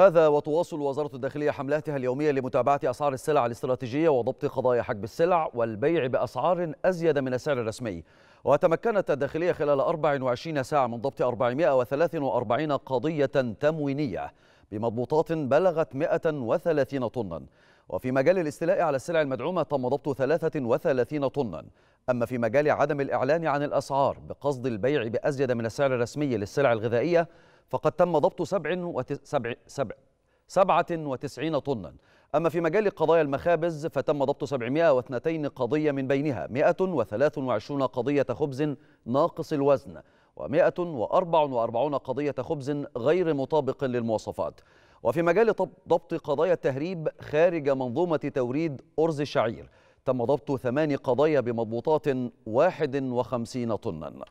هذا وتواصل وزارة الداخلية حملاتها اليومية لمتابعة أسعار السلع الاستراتيجية وضبط قضايا حجب السلع والبيع بأسعار أزيد من السعر الرسمي. وتمكنت الداخلية خلال 24 ساعة من ضبط 443 قضية تموينية بمضبوطات بلغت 130 طنا. وفي مجال الاستيلاء على السلع المدعومة تم ضبط 33 طنا. أما في مجال عدم الإعلان عن الأسعار بقصد البيع بأزيد من السعر الرسمي للسلع الغذائية فقد تم ضبط 97 طنا. أما في مجال قضايا المخابز فتم ضبط 702 قضية من بينها 123 قضية خبز ناقص الوزن و144 قضية خبز غير مطابق للمواصفات. وفي مجال ضبط قضايا التهريب خارج منظومة توريد أرز الشعير تم ضبط ثمان قضايا بمضبوطات 51 طناً.